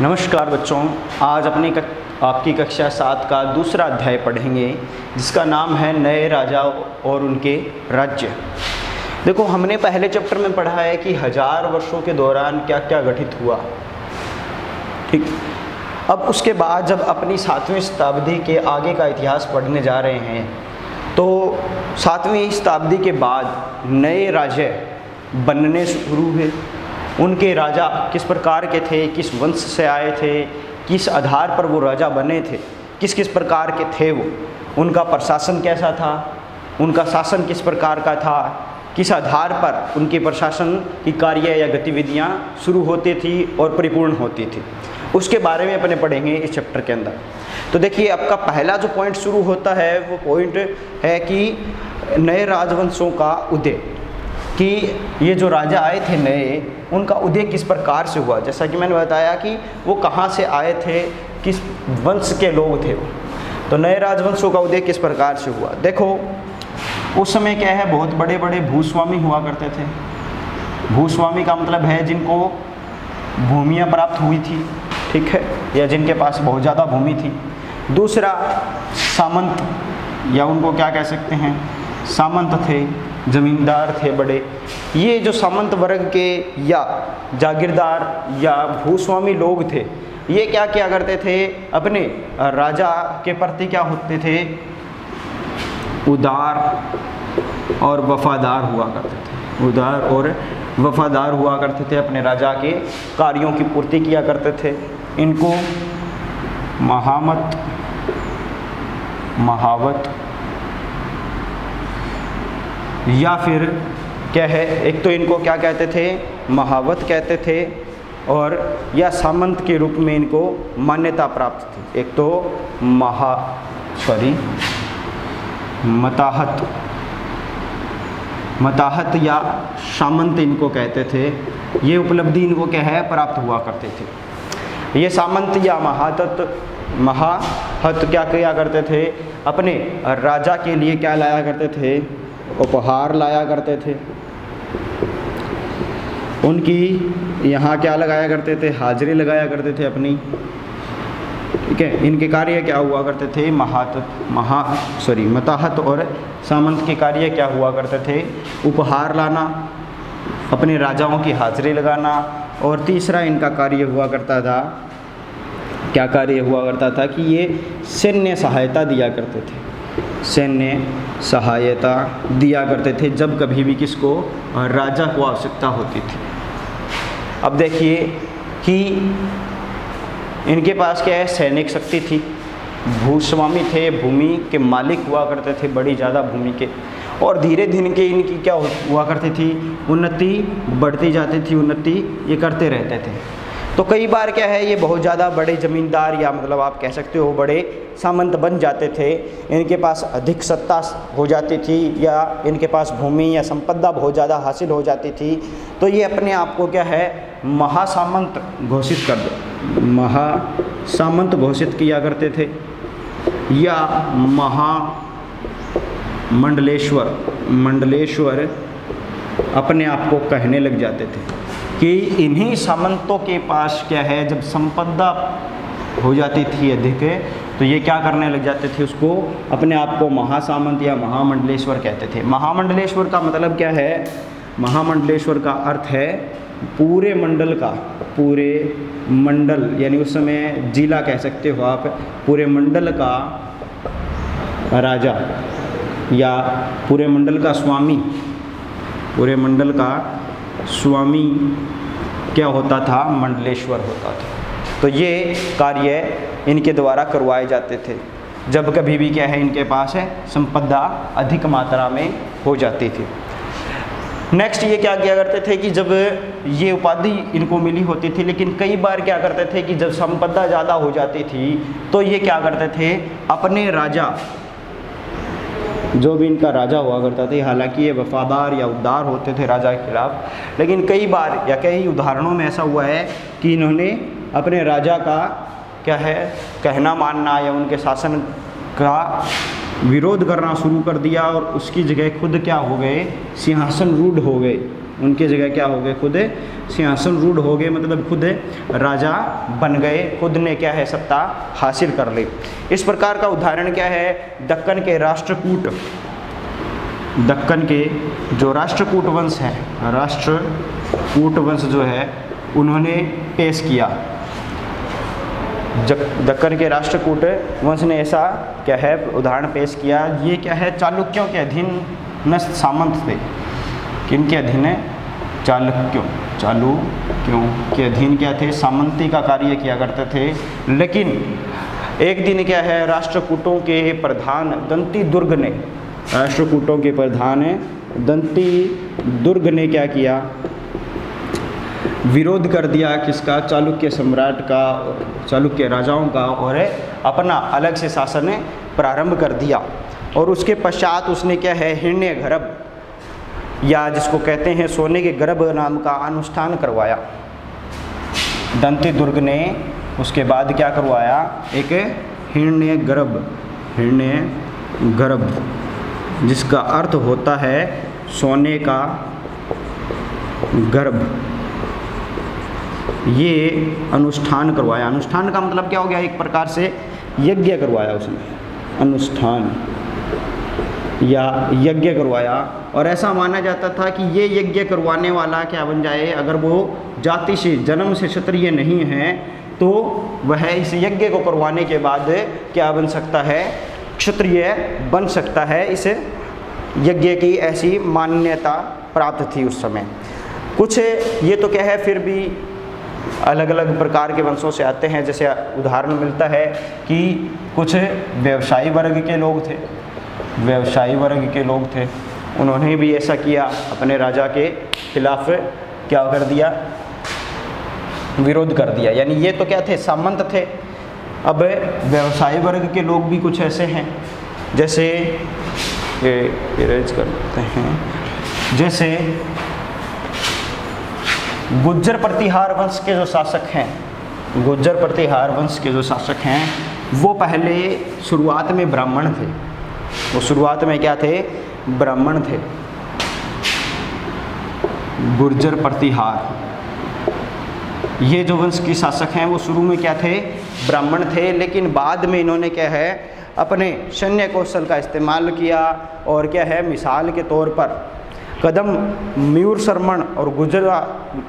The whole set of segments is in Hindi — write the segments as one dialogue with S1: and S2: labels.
S1: नमस्कार बच्चों आज अपनी कक, आपकी कक्षा सात का दूसरा अध्याय पढ़ेंगे जिसका नाम है नए राजा और उनके राज्य। देखो हमने पहले चैप्टर में पढ़ा है कि हज़ार वर्षों के दौरान क्या क्या गठित हुआ। ठीक? अब उसके बाद जब अपनी सातवीं शताब्दी के आगे का इतिहास पढ़ने जा रहे हैं तो सातवीं शताब्दी के बाद नए राज्य बनने शुरू हुए। उनके राजा किस प्रकार के थे, किस वंश से आए थे, किस आधार पर वो राजा बने थे, किस किस प्रकार के थे वो, उनका प्रशासन कैसा था, उनका शासन किस प्रकार का था, किस आधार पर उनके प्रशासन की कार्य या गतिविधियाँ शुरू होती थी और परिपूर्ण होती थी। उसके बारे में अपने पढ़ेंगे इस चैप्टर के अंदर। तो देखिए आपका पहला जो पॉइंट शुरू होता है, वो पॉइंट है कि नए राजवंशों का उदय। कि ये जो राजा आए थे नए, उनका उदय किस प्रकार से हुआ? जैसा कि मैंने बताया कि वो कहाँ से आए थे, किस वंश के लोग थे वो। तो नए राजवंशों का उदय किस प्रकार से हुआ? देखो, उस समय क्या है, बहुत बड़े बड़े भूस्वामी हुआ करते थे। भूस्वामी का मतलब है जिनको भूमियाँ प्राप्त हुई थी, ठीक है? या जिनके पास बहुत ज़्यादा भूमि थी। दूसरा, सामंत, या उनको क्या कह सकते हैं, सामंत थे। ज़मींदार थे बड़े। ये जो सामंत वर्ग के या जागीरदार या भूस्वामी लोग थे, ये क्या किया करते थे? अपने राजा के प्रति क्या होते थे? उदार और वफादार हुआ करते थे। उदार और वफादार हुआ करते थे, अपने राजा के कार्यों की पूर्ति किया करते थे। इनको महामत, महावत या फिर क्या है, एक तो इनको क्या कहते थे? महावत कहते थे और या सामंत के रूप में इनको मान्यता प्राप्त थी। एक तो महा सॉरी मताहत मताहत या सामंत इनको कहते थे। ये उपलब्धि इनको क्या है, प्राप्त हुआ करते थे। ये सामंत या महातत महाहत क्या किया करते थे? अपने राजा के लिए क्या लाया करते थे? उपहार लाया करते थे। उनकी यहाँ क्या लगाया करते थे? हाजिरी लगाया करते थे अपनी। ठीक है, इनके कार्य क्या हुआ करते थे? महात, महा सॉरी मताहत और सामंत के कार्य क्या हुआ करते थे? उपहार लाना, अपने राजाओं की हाजिरी लगाना और तीसरा इनका कार्य हुआ करता था। क्या कार्य हुआ करता था कि ये सैन्य सहायता दिया करते थे। सैन्य सहायता दिया करते थे, जब कभी भी किसको राजा को आवश्यकता होती थी। अब देखिए कि इनके पास क्या है, सैनिक शक्ति थी। भूस्वामी थे, भूमि के मालिक हुआ करते थे, बड़ी ज़्यादा भूमि के। और धीरे धीरे के इनकी क्या हुआ करती थी, उन्नति बढ़ती जाती थी, उन्नति ये करते रहते थे। तो कई बार क्या है, ये बहुत ज़्यादा बड़े ज़मींदार या मतलब आप कह सकते हो बड़े सामंत बन जाते थे। इनके पास अधिक सत्ता हो जाती थी या इनके पास भूमि या संपदा बहुत ज़्यादा हासिल हो जाती थी। तो ये अपने आप को क्या है, महासामंत घोषित कर दो। महासामंत घोषित किया करते थे। या महा मंडलेश्वर मंडलेश्वर अपने आप को कहने लग जाते थे। कि इन्हीं सामंतों के पास क्या है? जब संपदा हो जाती थी अधिक तो ये क्या करने लग जाते थे उसको? अपने आप को महासामंत या महामंडलेश्वर कहते थे। महामंडलेश्वर का मतलब क्या है? महामंडलेश्वर का अर्थ है पूरे मंडल का, पूरे मंडल, यानी उस समय जिला कह सकते हो आप, पूरे मंडल का राजा या पूरे मंडल का स्वामी, पूरे मंडल का स्वामी क्या होता था? मंडलेश्वर होता था। तो ये कार्य इनके द्वारा करवाए जाते थे। जब कभी भी क्या है, इनके पास है, संपदा अधिक मात्रा में हो जाती थी। नेक्स्ट ये क्या किया करते थे कि जब ये उपाधि इनको मिली होती थी, लेकिन कई बार क्या करते थे कि जब संपदा ज़्यादा हो जाती थी तो ये क्या करते थे? अपने राजा जो भी इनका राजा हुआ करता था, हालाँकि ये वफादार या उदार होते थे राजा के खिलाफ, लेकिन कई बार या कई उदाहरणों में ऐसा हुआ है कि इन्होंने अपने राजा का क्या है, कहना मानना या उनके शासन का विरोध करना शुरू कर दिया और उसकी जगह खुद क्या हो गए, सिंहासन रूढ़ हो गए। उनकी जगह क्या हो गए? खुद सिंहासन रूढ़ हो गए मतलब खुद राजा बन गए, खुद ने क्या है, सत्ता हासिल कर ली। इस प्रकार का उदाहरण क्या है? दक्कन के राष्ट्रकूट। दक्कन के जो राष्ट्रकूट वंश है, राष्ट्रकूट वंश जो है, उन्होंने पेश किया। दक्कन के राष्ट्रकूट वंश ने ऐसा क्या है, उदाहरण पेश किया। ये क्या है? चालुक्यों के अधीन नस्त सामंत थे। किन के अधीन है? चालुक्यों चालुक्यों के अधीन क्या थे? सामंती का कार्य किया करते थे। लेकिन एक दिन क्या है, राष्ट्रकूटों के प्रधान दंती दुर्ग ने, राष्ट्रकूटों के प्रधान दंती दुर्ग ने क्या किया? विरोध कर दिया किसका? चालुक्य सम्राट का, चालुक्य राजाओं का, और अपना अलग से शासन प्रारंभ कर दिया। और उसके पश्चात उसने क्या है हिरण्य गर्भ या जिसको कहते हैं सोने के गर्भ नाम का अनुष्ठान करवाया। दंती दुर्ग ने उसके बाद क्या करवाया? एक हिरण्य गर्भ हिरण्य गर्भ, जिसका अर्थ होता है सोने का गर्भ। ये अनुष्ठान करवाया। अनुष्ठान का मतलब क्या हो गया? एक प्रकार से यज्ञ करवाया उसने। अनुष्ठान। या यज्ञ करवाया। और ऐसा माना जाता था कि ये यज्ञ करवाने वाला क्या बन जाए? अगर वो जाति से, जन्म से क्षत्रिय नहीं है तो वह इस यज्ञ को करवाने के बाद क्या बन सकता है? क्षत्रिय बन सकता है। इस यज्ञ की ऐसी मान्यता प्राप्त थी उस समय। कुछ ये तो क्या है फिर भी अलग अलग प्रकार के वंशों से आते हैं। जैसे उदाहरण मिलता है कि कुछ व्यवसायी वर्ग के लोग थे। व्यवसायी वर्ग के लोग थे। उन्होंने भी ऐसा किया, अपने राजा के खिलाफ क्या कर दिया? विरोध कर दिया। यानी ये तो क्या थे? सामंत थे। अब व्यवसायी वर्ग के लोग भी कुछ ऐसे हैं। जैसे इरेज करते हैं। जैसे, गुज्जर प्रतिहार वंश के जो शासक हैं, गुज्जर प्रतिहार वंश के जो शासक हैं, वो पहले शुरुआत में ब्राह्मण थे। वो शुरुआत में क्या थे? ब्राह्मण थे। गुर्जर प्रतिहार। ये जो वंश के शासक हैं, वो शुरू में क्या थे? ब्राह्मण थे, लेकिन बाद में इन्होंने क्या है? अपने सैन्य कौशल का इस्तेमाल किया और क्या है? मिसाल के तौर पर कदम, मयूर शर्मण और गुजरा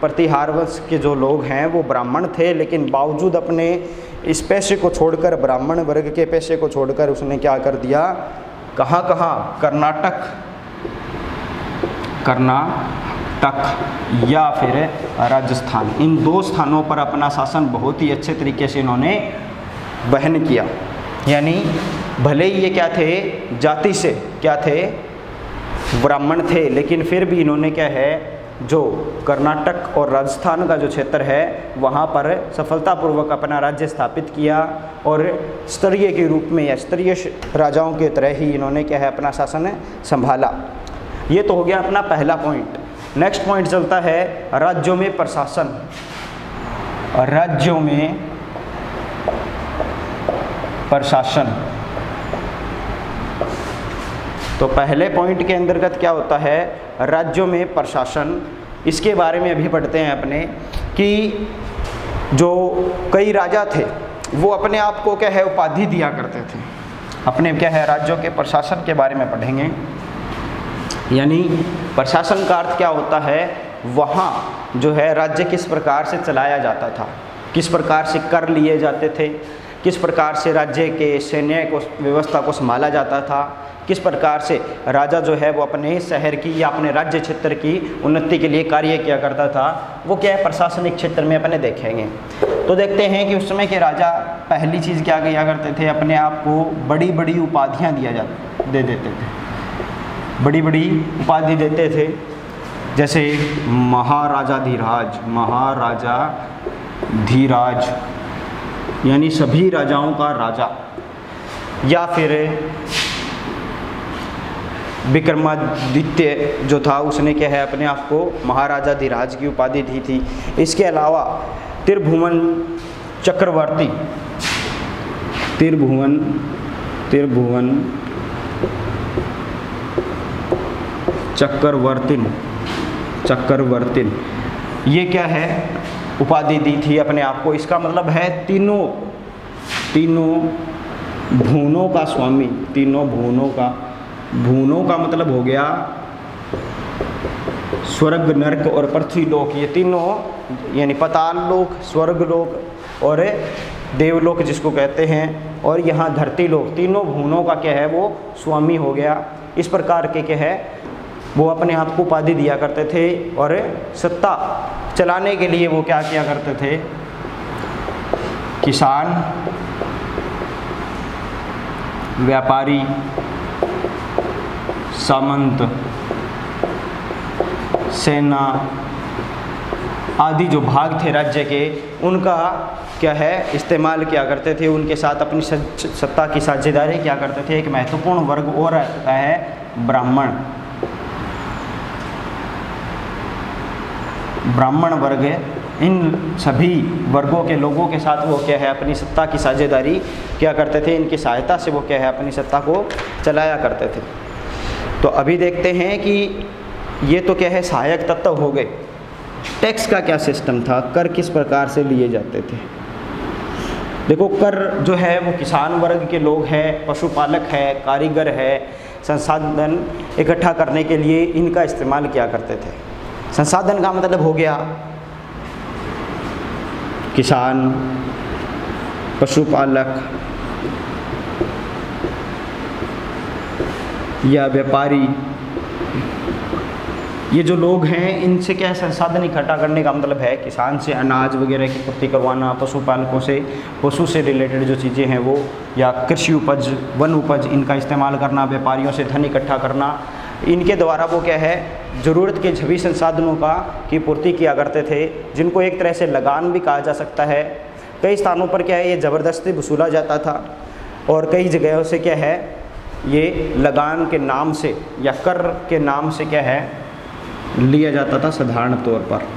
S1: प्रतिहार वंश के जो लोग हैं, वो ब्राह्मण थे, लेकिन बावजूद अपने इस पैसे को छोड़कर, ब्राह्मण वर्ग के पैसे को छोड़कर उसने क्या कर दिया? कहाँ कहाँ? कर्नाटक। कर्नाटक या फिर राजस्थान। इन दो स्थानों पर अपना शासन बहुत ही अच्छे तरीके से इन्होंने बहन किया। यानी भले ही ये क्या थे? जाति से क्या थे? ब्राह्मण थे, लेकिन फिर भी इन्होंने क्या है? जो कर्नाटक और राजस्थान का जो क्षेत्र है, वहाँ पर सफलतापूर्वक अपना राज्य स्थापित किया और स्तरीय के रूप में या स्तरीय राजाओं के तरह ही इन्होंने क्या है, अपना शासन संभाला। ये तो हो गया अपना पहला पॉइंट नेक्स्ट पॉइंट चलता है राज्यों में प्रशासन। राज्यों में प्रशासन। तो पहले पॉइंट के अंतर्गत क्या होता है? राज्यों में प्रशासन, इसके बारे में अभी पढ़ते हैं अपने, कि जो कई राजा थे, वो अपने आप को क्या है, उपाधि दिया करते थे। अपने क्या है, राज्यों के प्रशासन के बारे में पढ़ेंगे। यानी प्रशासन का अर्थ क्या होता है? वहाँ जो है, राज्य किस प्रकार से चलाया जाता था? किस प्रकार से कर लिए जाते थे? किस प्रकार से राज्य के सैन्य को, व्यवस्था को संभाला जाता था? किस प्रकार से राजा जो है वो अपने शहर की या अपने राज्य क्षेत्र की उन्नति के लिए कार्य किया करता था, वो क्या है प्रशासनिक क्षेत्र में अपने देखेंगे। तो देखते हैं कि उस समय के राजा पहली चीज़ क्या किया करते थे, अपने आप को बड़ी बड़ी उपाधियाँ दिया जा, दे देते थे। बड़ी बड़ी उपाधि देते थे, जैसे महाराजा धीराज महाराजा धीराज, यानी सभी राजाओं का राजा, या फिर विक्रमादित्य जो था, उसने क्या है, अपने आप को महाराजा धीराज की उपाधि दी थी। इसके अलावा त्रिभुवन चक्रवर्ती, त्रिभुवन त्रिभुवन चक्रवर्तिन चक्रवर्तिन, ये क्या है, उपाधि दी थी अपने आप को। इसका मतलब है तीनों तीनों भूनों का स्वामी, तीनों भूनों का भूनों का मतलब हो गया स्वर्ग, नरक और पृथ्वी लोक। ये तीनों, यानी पताल लोक, स्वर्ग लोक और देवलोक जिसको कहते हैं, और यहाँ धरती लोक। तीनों भूनों का क्या है? वो स्वामी हो गया। इस प्रकार के क्या है? वो अपने आप को उपाधि दिया करते थे और सत्ता चलाने के लिए वो क्या किया करते थे? किसान, व्यापारी सामंत, सेना आदि जो भाग थे राज्य के, उनका क्या है, इस्तेमाल किया करते थे, उनके साथ अपनी सत्ता की साझेदारी क्या करते थे। एक महत्वपूर्ण वर्ग और रहता है ब्राह्मण। ब्राह्मण वर्ग इन सभी वर्गों के लोगों के साथ वो क्या है, अपनी सत्ता की साझेदारी क्या करते थे। इनकी सहायता से वो क्या है, अपनी सत्ता को चलाया करते थे। तो अभी देखते हैं कि ये तो क्या है, सहायक तत्व हो गए। टैक्स का क्या सिस्टम था? कर किस प्रकार से लिए जाते थे? देखो, कर जो है, वो किसान वर्ग के लोग हैं, पशुपालक है, कारीगर है। संसाधन इकट्ठा करने के लिए इनका इस्तेमाल किया करते थे? संसाधन का मतलब हो गया किसान, पशुपालक या व्यापारी, ये जो लोग हैं, इनसे क्या है संसाधन इकट्ठा करने का मतलब है? किसान से अनाज वगैरह की पूर्ति करवाना, पशुपालकों से, पशु से रिलेटेड जो चीज़ें हैं वो, या कृषि उपज, वन उपज, इनका इस्तेमाल करना, व्यापारियों से धन इकट्ठा करना, इनके द्वारा वो क्या है, ज़रूरत के छवि संसाधनों का की पूर्ति किया करते थे, जिनको एक तरह से लगान भी कहा जा सकता है। कई स्थानों पर क्या है, ये ज़बरदस्ती वसूला जाता था, और कई जगहों से क्या है ये लगान के नाम से या कर के नाम से क्या है? लिया जाता था साधारण तौर पर।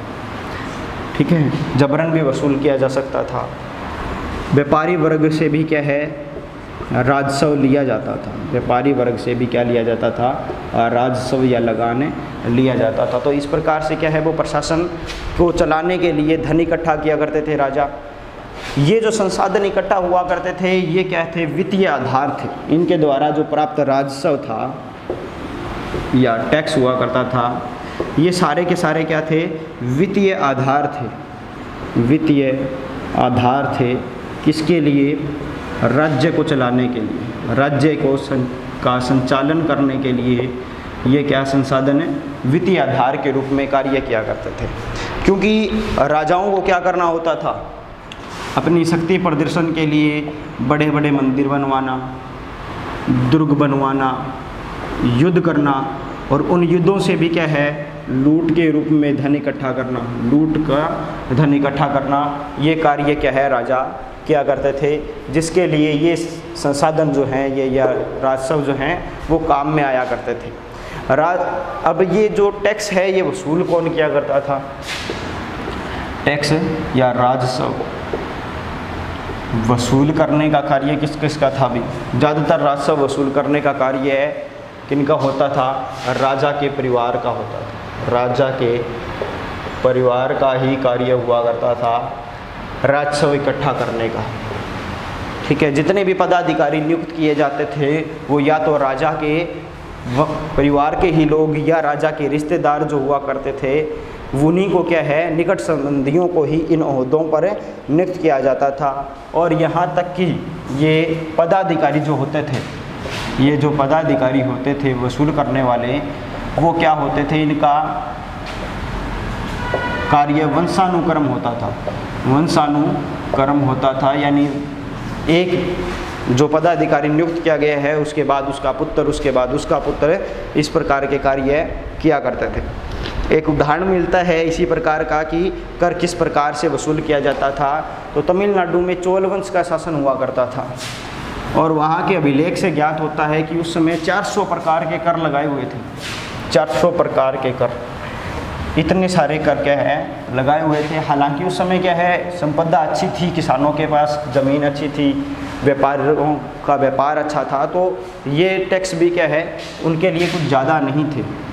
S1: ठीक है? जबरन भी वसूल किया जा सकता था। व्यापारी वर्ग से भी क्या है? राजस्व लिया जाता था। व्यापारी वर्ग से भी क्या लिया जाता था? राजस्व या लगाने लिया जाता था। तो इस प्रकार से क्या है? वो प्रशासन को चलाने के लिए धन इकट्ठा किया करते थे राजा। ये जो संसाधन इकट्ठा हुआ करते थे ये क्या थे? वित्तीय आधार थे। इनके द्वारा जो प्राप्त राजस्व था या टैक्स हुआ करता था ये सारे के सारे क्या थे? वित्तीय आधार थे। वित्तीय आधार थे किसके लिए? राज्य को चलाने के लिए। राज्य को सं, का संचालन करने के लिए ये क्या संसाधन है? वित्तीय आधार के रूप में कार्य किया करते थे। क्योंकि राजाओं को क्या करना होता था? अपनी शक्ति प्रदर्शन के लिए बड़े बड़े मंदिर बनवाना, दुर्ग बनवाना, युद्ध करना और उन युद्धों से भी क्या है, लूट के रूप में धन इकट्ठा करना। लूट का धन इकट्ठा करना, ये कार्य क्या है राजा? किया करते थे? जिसके लिए ये संसाधन जो हैं, ये या राजस्व जो हैं, वो काम में आया करते थे। राज अब ये जो टैक्स है, ये वसूल कौन किया करता था? टैक्स या राजस्व? वसूल करने का कार्य किस किस का था भी? ज़्यादातर राजस्व वसूल करने का कार्य है। किनका होता था? राजा के परिवार का होता था। राजा के परिवार का ही कार्य हुआ करता था राजस्व इकट्ठा करने का। ठीक है, जितने भी पदाधिकारी नियुक्त किए जाते थे, वो या तो राजा के परिवार के ही लोग या राजा के रिश्तेदार जो हुआ करते थे उन्हीं को क्या है? निकट संबंधियों को ही इन अहदों पर नियुक्त किया जाता था। और यहाँ तक कि ये पदाधिकारी जो होते थे, ये जो पदाधिकारी होते थे, वसूल करने वाले, वो क्या होते थे? इनका कार्य वंशानुक्रम होता था। वंशानुक्रम होता था, यानी एक जो पदाधिकारी नियुक्त किया गया है, उसके बाद उसका पुत्र, उसके बाद उसका पुत्र, इस प्रकार के कार्य किया करते थे। एक उदाहरण मिलता है इसी प्रकार का कि कर किस प्रकार से वसूल किया जाता था। तो तमिलनाडु में चोल वंश का शासन हुआ करता था और वहाँ के अभिलेख से ज्ञात होता है कि उस समय 400 प्रकार के कर लगाए हुए थे। 400 प्रकार के कर। इतने सारे कर क्या है? लगाए हुए थे। हालाँकि उस समय क्या है? संपदा अच्छी थी किसानों के पास, ज़मीन अच्छी थी, व्यापारियों का व्यापार अच्छा था। तो ये टैक्स भी क्या है? उनके लिए कुछ ज़्यादा नहीं थे।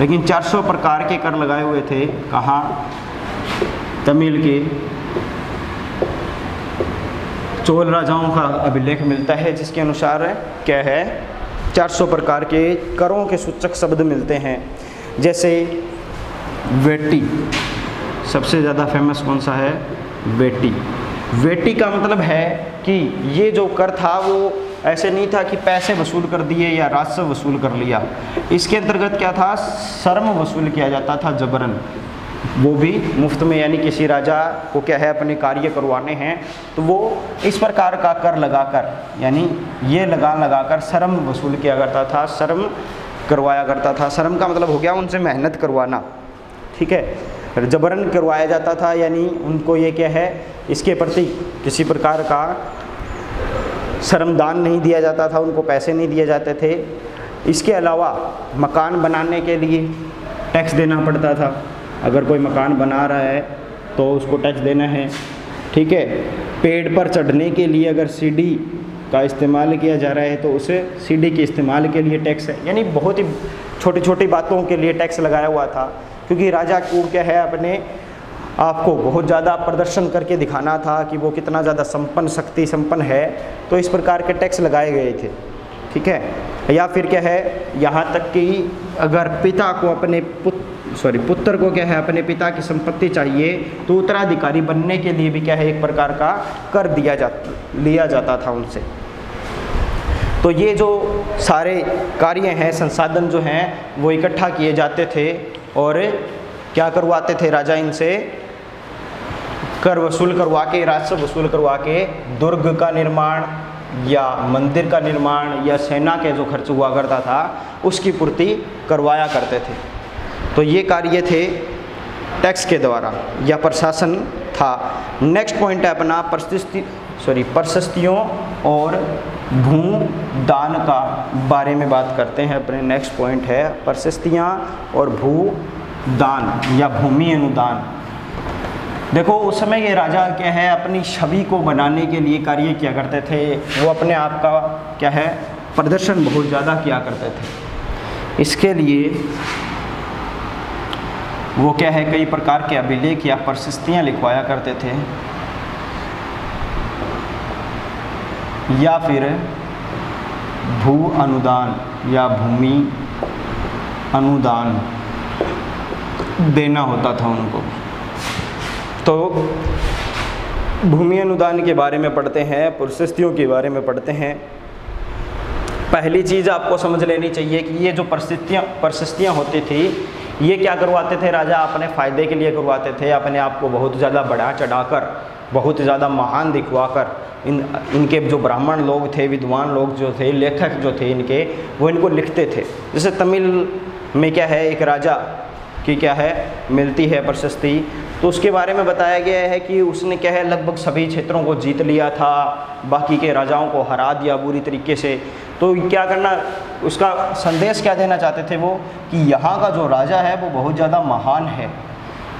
S1: लेकिन 400 प्रकार के कर लगाए हुए थे, कहाँ, तमिल के। चोल राजाओं का अभिलेख मिलता है, जिसके अनुसार क्या है 400 प्रकार के करों के सूचक शब्द मिलते हैं, जैसे वेटी। सबसे ज़्यादा फ़ेमस कौन सा है? वेटी। वेटी का मतलब है कि ये जो कर था, वो ऐसे नहीं था कि पैसे वसूल कर दिए या राजस्व वसूल कर लिया। इसके अंतर्गत क्या था? शर्म वसूल किया जाता था जबरन। वो भी मुफ़्त में, यानी किसी राजा को क्या है, अपने कार्य करवाने हैं तो वो इस प्रकार का कर लगाकर, यानी ये लगा लगाकर शर्म वसूल किया करता था, शर्म करवाया करता था। शर्म का मतलब हो गया उनसे मेहनत करवाना, ठीक है? जबरन करवाया जाता था, यानी उनको ये क्या है, इसके प्रति किसी प्रकार का श्रमदान नहीं दिया जाता था, उनको पैसे नहीं दिए जाते थे। इसके अलावा मकान बनाने के लिए टैक्स देना पड़ता था। अगर कोई मकान बना रहा है तो उसको टैक्स देना है। ठीक है? पेड़ पर चढ़ने के लिए अगर सीढ़ी का इस्तेमाल किया जा रहा है तो उसे सीढ़ी के इस्तेमाल के लिए टैक्स है। यानी बहुत ही छोटी छोटी बातों के लिए टैक्स लगाया हुआ था। क्योंकि राजा को क्या है अपने आपको बहुत ज़्यादा प्रदर्शन करके दिखाना था कि वो कितना ज़्यादा संपन्न, शक्ति संपन्न है। तो इस प्रकार के टैक्स लगाए गए थे, ठीक है? या फिर क्या है, यहाँ तक कि अगर पिता को अपने पुत्र सॉरी पुत्र को क्या है, अपने पिता की संपत्ति चाहिए तो उत्तराधिकारी बनने के लिए भी क्या है, एक प्रकार का कर दिया जाता लिया जाता था उनसे। तो ये जो सारे कार्य हैं, संसाधन जो हैं, वो इकट्ठा किए जाते थे और क्या करवाते थे राजा इनसे? कर वसूल करवा के राजस्व वसूल करवा के, दुर्ग का निर्माण या मंदिर का निर्माण या सेना के जो खर्च हुआ करता था, उसकी पूर्ति करवाया करते थे। तो ये कार्य थे टैक्स के द्वारा, या प्रशासन था। नेक्स्ट पॉइंट है अपना प्रशस्ति सॉरी प्रशस्तियों और भू दान का बारे में बात करते हैं अपने। नेक्स्ट पॉइंट है प्रशस्तियाँ और भू दान या भूमि अनुदान। देखो, उस समय ये राजा क्या है, अपनी छवि को बनाने के लिए कार्य किया करते थे। वो अपने आप का क्या है, प्रदर्शन बहुत ज़्यादा किया करते थे। इसके लिए वो क्या है, कई प्रकार के अभिलेख या प्रशस्तियाँ लिखवाया करते थे। या फिर भू अनुदान या भूमि अनुदान देना होता था उनको। तो भूमि अनुदान के बारे में पढ़ते हैं, प्रशस्तियों के बारे में पढ़ते हैं। पहली चीज़ आपको समझ लेनी चाहिए कि ये जो प्रशस्तियाँ प्रशस्तियाँ होती थी, ये क्या करवाते थे राजा? अपने फ़ायदे के लिए करवाते थे, अपने आप को बहुत ज़्यादा बढ़ा चढ़ाकर, बहुत ज़्यादा महान दिखवाकर। इन, इनके जो ब्राह्मण लोग थे, विद्वान लोग जो थे, लेखक जो थे इनके, वो इनको लिखते थे। जैसे तमिल में क्या है, एक राजा की क्या है, मिलती है प्रशस्ति। तो उसके बारे में बताया गया है कि उसने क्या है, लगभग सभी क्षेत्रों को जीत लिया था, बाकी के राजाओं को हरा दिया बुरी तरीके से। तो क्या करना, उसका संदेश क्या देना चाहते थे वो? कि यहाँ का जो राजा है, वो बहुत ज़्यादा महान है।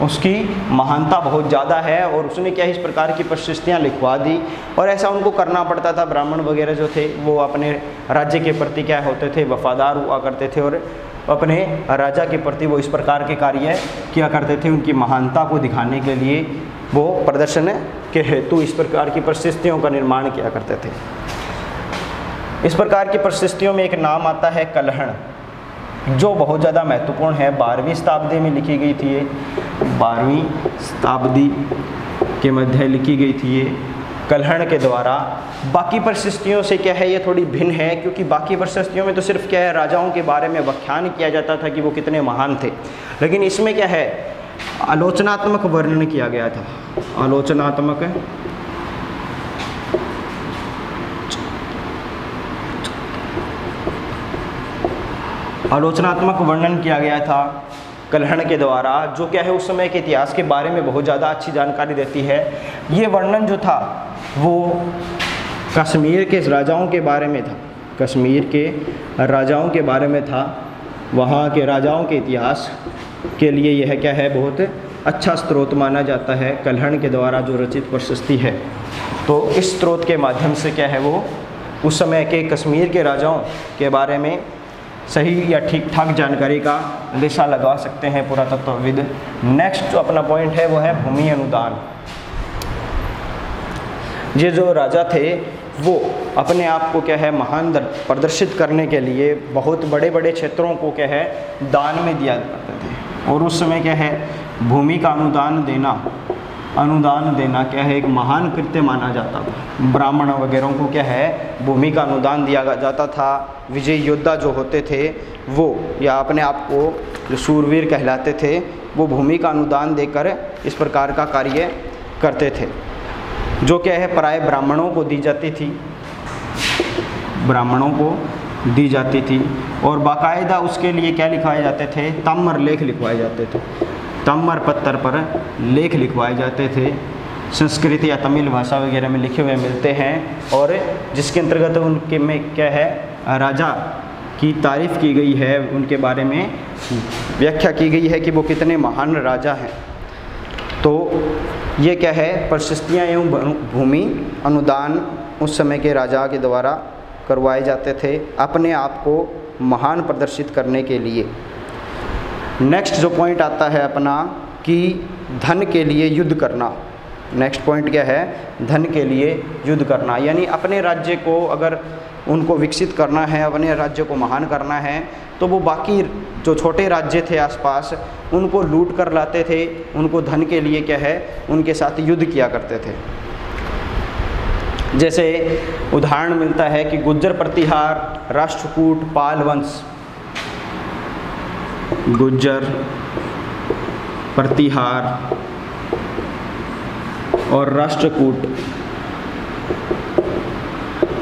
S1: उसकी महानता बहुत ज़्यादा है और उसने क्या इस प्रकार की प्रशस्तियाँ लिखवा दी। और ऐसा उनको करना पड़ता था, ब्राह्मण वगैरह जो थे, वो अपने राज्य के प्रति क्या होते थे, वफादार हुआ करते थे और अपने राजा के प्रति वो इस प्रकार के कार्य किया करते थे। उनकी महानता को दिखाने के लिए वो प्रदर्शन के हेतु इस प्रकार की प्रशस्तियों का निर्माण किया करते थे। इस प्रकार की प्रशस्तियों में एक नाम आता है कलहण, जो बहुत ज़्यादा महत्वपूर्ण है। बारहवीं शताब्दी में लिखी गई थी ये। बारहवीं शताब्दी के मध्य लिखी गई थी ये। कलहण के द्वारा। बाकी प्रशस्तियों से क्या है, ये थोड़ी भिन्न है, क्योंकि बाकी प्रशस्तियों में तो सिर्फ़ क्या है, राजाओं के बारे में व्याख्यान किया जाता था कि वो कितने महान थे। लेकिन इसमें क्या है, आलोचनात्मक वर्णन किया गया था। आलोचनात्मक आलोचनात्मक वर्णन किया गया था कलहण के द्वारा, जो क्या है उस समय के इतिहास के बारे में बहुत ज़्यादा अच्छी जानकारी देती है। ये वर्णन जो था वो कश्मीर के राजाओं के बारे में था। कश्मीर के राजाओं के बारे में था। वहाँ के राजाओं के इतिहास के लिए यह क्या है? बहुत अच्छा स्रोत माना जाता है। कलहण के द्वारा जो रचित प्रशस्ति है। तो इस स्रोत के माध्यम से क्या है वो? उस समय के कश्मीर के राजाओं के बारे में सही या ठीक ठाक जानकारी का दिशा लगा सकते हैं पुरातत्वविद। नेक्स्ट जो अपना पॉइंट है, वो है भूमि अनुदान। ये जो राजा थे, वो अपने आप को क्या है, महान प्रदर्शित करने के लिए बहुत बड़े बड़े क्षेत्रों को क्या है, दान में दिया करते थे। और उस समय क्या है, भूमि का अनुदान देना अनुदान देना क्या है, एक महान कृत्य माना जाता था। ब्राह्मण वगैरह को क्या है, भूमि का अनुदान दिया जाता था। विजय योद्धा जो होते थे, वो या अपने आप को जो सूरवीर कहलाते थे, वो भूमि का अनुदान देकर इस प्रकार का कार्य करते थे। जो क्या है, प्राय ब्राह्मणों को दी जाती थी। ब्राह्मणों को दी जाती थी। और बाकायदा उसके लिए क्या लिखवाए जाते थे? तमर लेख लिखवाए जाते थे। तमर पत्थर पर लेख लिखवाए जाते थे। संस्कृत या तमिल भाषा वगैरह में लिखे हुए मिलते हैं। और जिसके अंतर्गत उनके में क्या है, राजा की तारीफ़ की गई है, उनके बारे में व्याख्या की गई है कि वो कितने महान राजा हैं। तो ये क्या है? प्रशस्तियाँ एवं भूमि अनुदान उस समय के राजा के द्वारा करवाए जाते थे अपने आप को महान प्रदर्शित करने के लिए। नेक्स्ट जो पॉइंट आता है अपना कि धन के लिए युद्ध करना। नेक्स्ट पॉइंट क्या है? धन के लिए युद्ध करना। यानी अपने राज्य को अगर उनको विकसित करना है, अपने राज्य को महान करना है तो वो बाकी जो छोटे राज्य थे आसपास, उनको लूट कर लाते थे। उनको धन के लिए क्या है? उनके साथ युद्ध किया करते थे। जैसे उदाहरण मिलता है कि गुज्जर प्रतिहार, राष्ट्रकूट, पाल वंश। गुज्जर प्रतिहार और राष्ट्रकूट।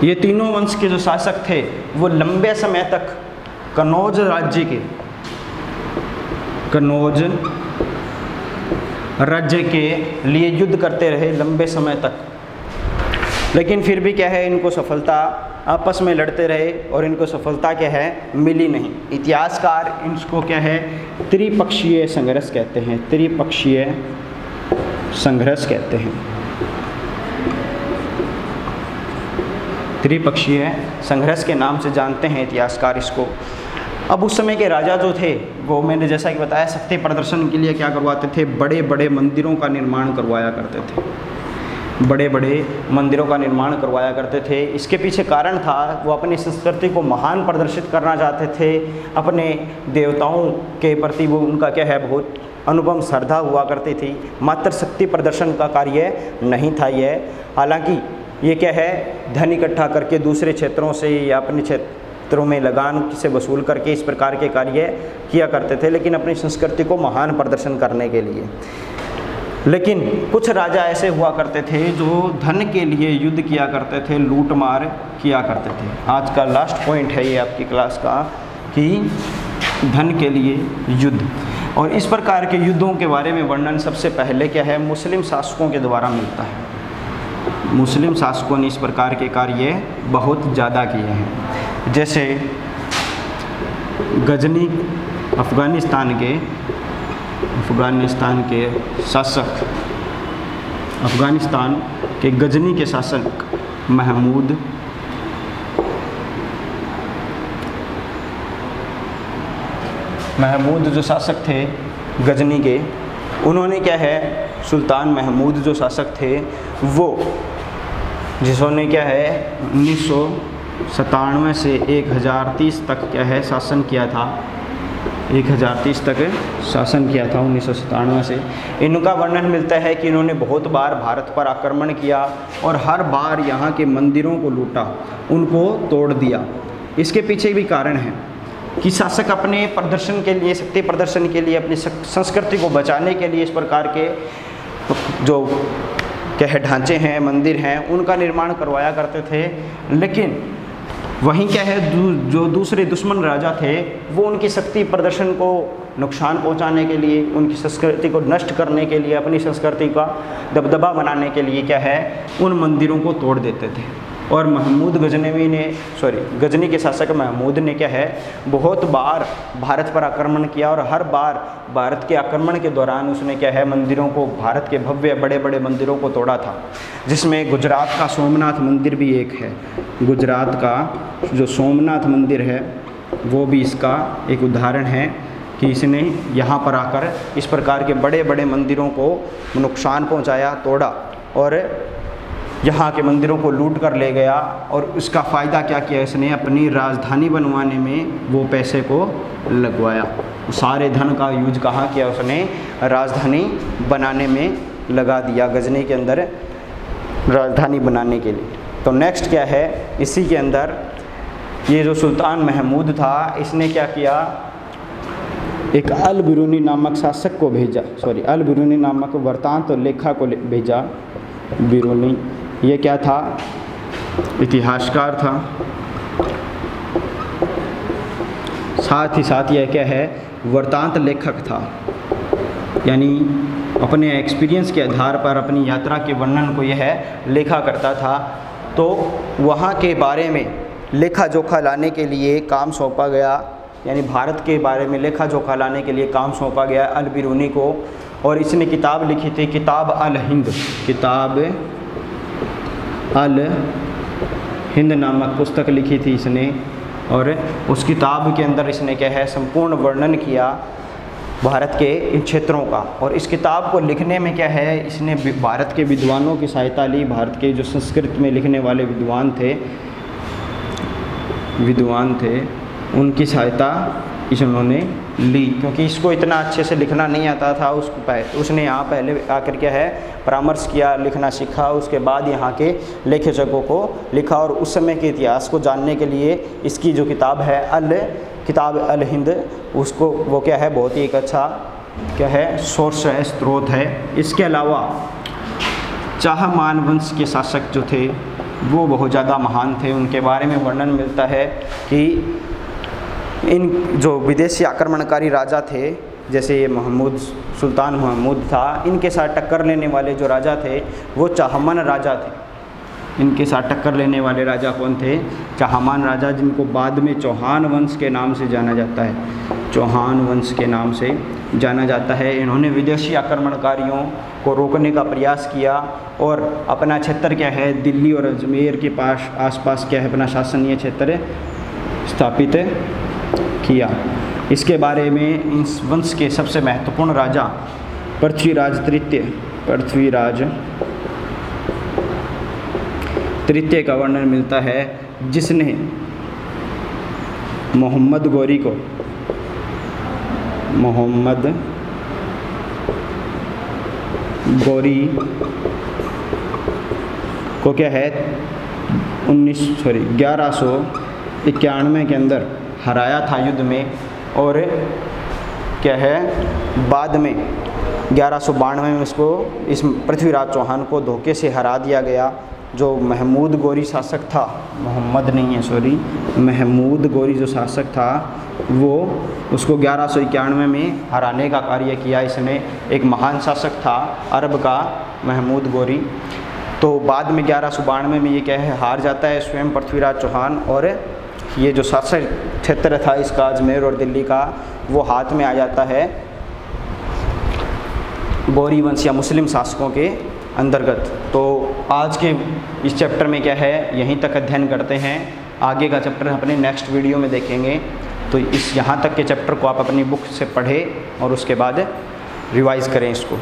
S1: ये तीनों वंश के जो शासक थे, वो लंबे समय तक कनौज राज्य के कनौज राज्य के लिए युद्ध करते रहे लंबे समय तक। लेकिन फिर भी क्या है, इनको सफलता आपस में लड़ते रहे और इनको सफलता क्या है, मिली नहीं। इतिहासकार इनको क्या है, त्रिपक्षीय संघर्ष कहते हैं। त्रिपक्षीय संघर्ष कहते हैं। त्रिपक्षीय संघर्ष के नाम से जानते हैं इतिहासकार इसको। अब उस समय के राजा जो थे, वो मैंने जैसा कि बताया शक्ति प्रदर्शन के लिए क्या करवाते थे? बड़े बड़े मंदिरों का निर्माण करवाया करते थे। बड़े बड़े मंदिरों का निर्माण करवाया करते थे। इसके पीछे कारण था, वो अपनी संस्कृति को महान प्रदर्शित करना चाहते थे। अपने देवताओं के प्रति वो उनका क्या है, बहुत अनुपम श्रद्धा हुआ करती थी। मात्र शक्ति प्रदर्शन का कार्य नहीं था यह। हालाँकि ये क्या है, धन इकट्ठा करके दूसरे क्षेत्रों से या अपने क्षेत्रों में लगान से वसूल करके इस प्रकार के कार्य किया करते थे, लेकिन अपनी संस्कृति को महान प्रदर्शन करने के लिए। लेकिन कुछ राजा ऐसे हुआ करते थे जो धन के लिए युद्ध किया करते थे, लूटमार किया करते थे। आज का लास्ट पॉइंट है ये आपकी क्लास का कि धन के लिए युद्ध। और इस प्रकार के युद्धों के बारे में वर्णन सबसे पहले क्या है? मुस्लिम शासकों के द्वारा मिलता है। मुस्लिम शासकों ने इस प्रकार के कार्य बहुत ज़्यादा किए हैं। जैसे गजनी अफ़गानिस्तान के अफ़गानिस्तान के शासक, अफ़गानिस्तान के गजनी के शासक महमूद महमूद जो शासक थे, गजनी के, उन्होंने क्या है, सुल्तान महमूद जो शासक थे, वो जिन्होंने क्या है, उन्नीस सौ सतानवे से एक हज़ार तीस तक क्या है, शासन किया था। एक हज़ार तीस तक शासन किया था उन्नीस सौ सतानवे से। इनका वर्णन मिलता है कि इन्होंने बहुत बार भारत पर आक्रमण किया और हर बार यहाँ के मंदिरों को लूटा, उनको तोड़ दिया। इसके पीछे भी कारण है। कि शासक अपने प्रदर्शन के लिए शक्ति प्रदर्शन के लिए अपनी संस्कृति को बचाने के लिए इस प्रकार के जो क्या ढांचे हैं मंदिर हैं उनका निर्माण करवाया करते थे। लेकिन वहीं क्या है दू, जो दूसरे दुश्मन राजा थे वो उनकी शक्ति प्रदर्शन को नुकसान पहुँचाने के लिए उनकी संस्कृति को नष्ट करने के लिए अपनी संस्कृति का दबदबा बनाने के लिए क्या है उन मंदिरों को तोड़ देते थे। और महमूद गजनवी ने सॉरी गजनी के शासक महमूद ने क्या है, बहुत बार भारत पर आक्रमण किया और हर बार भारत के आक्रमण के दौरान उसने क्या है, मंदिरों को, भारत के भव्य बड़े बड़े मंदिरों को तोड़ा था, जिसमें गुजरात का सोमनाथ मंदिर भी एक है। गुजरात का जो सोमनाथ मंदिर है, वो भी इसका एक उदाहरण है कि इसने यहाँ पर आकर इस प्रकार के बड़े बड़े मंदिरों को नुकसान पहुँचाया, तोड़ा और यहाँ के मंदिरों को लूट कर ले गया और उसका फ़ायदा क्या किया इसने? अपनी राजधानी बनवाने में वो पैसे को लगवाया। सारे धन का यूज़ कहाँ किया उसने? राजधानी बनाने में लगा दिया गजनी के अंदर राजधानी बनाने के लिए। तो नेक्स्ट क्या है? इसी के अंदर ये जो सुल्तान महमूद था इसने क्या किया? एक अल बिरूनी नामक शासक को भेजा। सॉरी अल बिरूनी नामक वर्तांत तो लेखा को ले, भेजा। बिरूनी। ये क्या था? इतिहासकार था। साथ ही साथ यह क्या है? वर्तांत लेखक था। यानी अपने एक्सपीरियंस के आधार पर अपनी यात्रा के वर्णन को यह लेखा करता था। तो वहाँ के बारे में लेखा जोखा लाने के लिए काम सौंपा गया। यानी भारत के बारे में लेखा जोखा लाने के लिए काम सौंपा गया अल बिरूनी को। और इसने किताब लिखी थी, किताब अल हिंद। किताब अल हिंद नामक पुस्तक लिखी थी इसने, और उस किताब के अंदर इसने क्या है, संपूर्ण वर्णन किया भारत के इन क्षेत्रों का। और इस किताब को लिखने में क्या है, इसने भारत के विद्वानों की सहायता ली। भारत के जो संस्कृत में लिखने वाले विद्वान थे विद्वान थे, उनकी सहायता इस उन्होंने ली, क्योंकि इसको इतना अच्छे से लिखना नहीं आता था। उसको उसने यहाँ पहले आकर क्या है, परामर्श किया, लिखना सीखा, उसके बाद यहाँ के लेखकों को लिखा और उस समय के इतिहास को जानने के लिए इसकी जो किताब है, अल, किताब अल हिंद, उसको, वो क्या है, बहुत ही एक अच्छा क्या है, सोर्स है, स्रोत है। इसके अलावा चाह मानवंश के शासक जो थे, वो बहुत ज़्यादा महान थे। उनके बारे में वर्णन मिलता है कि इन जो विदेशी आक्रमणकारी राजा थे, जैसे ये महमूद, सुल्तान महमूद था, इनके साथ टक्कर लेने वाले जो राजा थे, वो चाहमन राजा थे। इनके साथ टक्कर लेने वाले राजा कौन थे? चाहमान राजा, जिनको बाद में चौहान वंश के नाम से जाना जाता है। चौहान वंश के नाम से जाना जाता है। इन्होंने विदेशी आक्रमणकारियों को रोकने का प्रयास किया और अपना क्षेत्र क्या है? दिल्ली और अजमेर के पास, आसपास क्या है? अपना शासनीय क्षेत्र स्थापित किया। इसके बारे में इस वंश के सबसे महत्वपूर्ण राजा पृथ्वीराज तृतीय पृथ्वीराज तृतीय का वर्णन मिलता है, जिसने मोहम्मद गौरी को, मोहम्मद गौरी को क्या है? उन्नीस सॉरी ग्यारह सौ इक्यानवे के अंदर हराया था युद्ध में और क्या है, बाद में ग्यारह में उसको इस पृथ्वीराज चौहान को धोखे से हरा दिया गया, जो महमूद गोरी शासक था। मोहम्मद नहीं है सॉरी महमूद गोरी जो शासक था, वो उसको ग्यारह में हराने का कार्य किया। इसने एक महान शासक था, अरब का महमूद गोरी। तो बाद में ग्यारह में ये क्या है, हार जाता है स्वयं पृथ्वीराज चौहान और ये जो शासक क्षेत्र था इसका अजमेर और दिल्ली का, वो हाथ में आ जाता है गौरी वंश या मुस्लिम शासकों के अंतर्गत। तो आज के इस चैप्टर में क्या है, यहीं तक अध्ययन करते हैं। आगे का चैप्टर अपने नेक्स्ट वीडियो में देखेंगे। तो इस यहाँ तक के चैप्टर को आप अपनी बुक से पढ़ें और उसके बाद रिवाइज़ करें इसको।